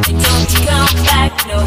Don't come back, no.